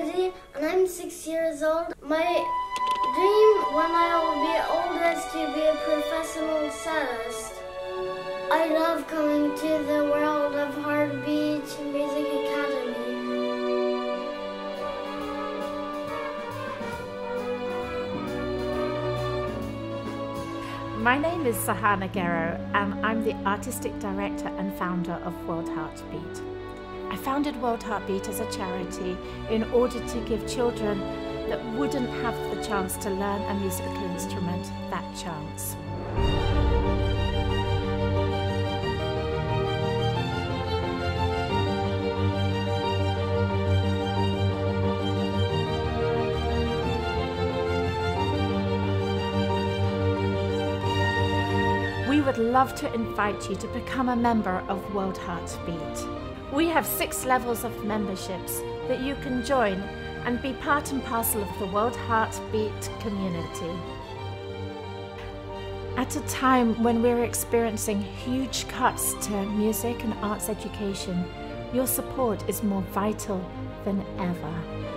I'm six years old. My dream when I will be older is to be a professional cellist. I love coming to the world of Heartbeat Music Academy. My name is Sahana Gero, and I'm the artistic director and founder of World Heartbeat. I founded World Heartbeat as a charity in order to give children that wouldn't have the chance to learn a musical instrument that chance. We would love to invite you to become a member of World Heartbeat. We have six levels of memberships that you can join and be part and parcel of the World Heartbeat community. At a time when we're experiencing huge cuts to music and arts education, your support is more vital than ever.